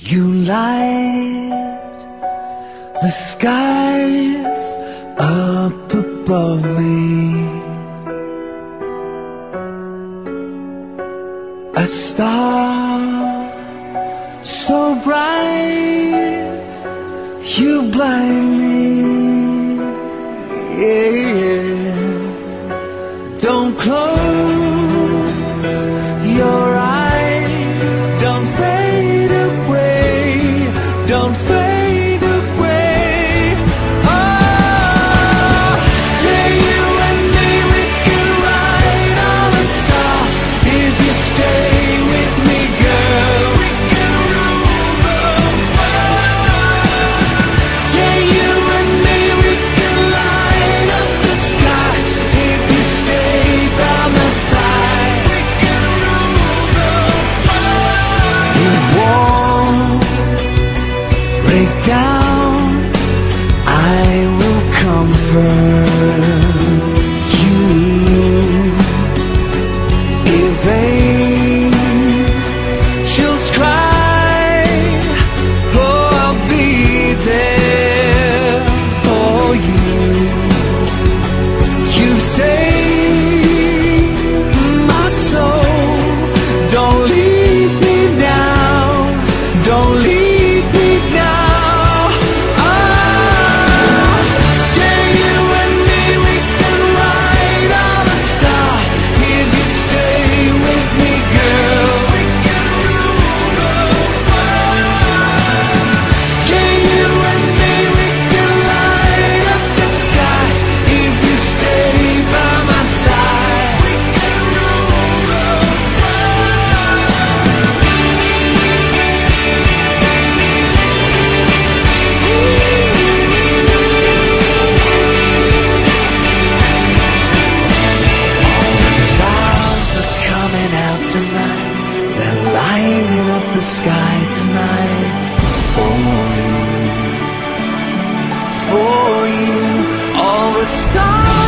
You light the skies up above me A star so bright You blind me yeah. Don't close your down sky tonight. For you, for you, all the stars.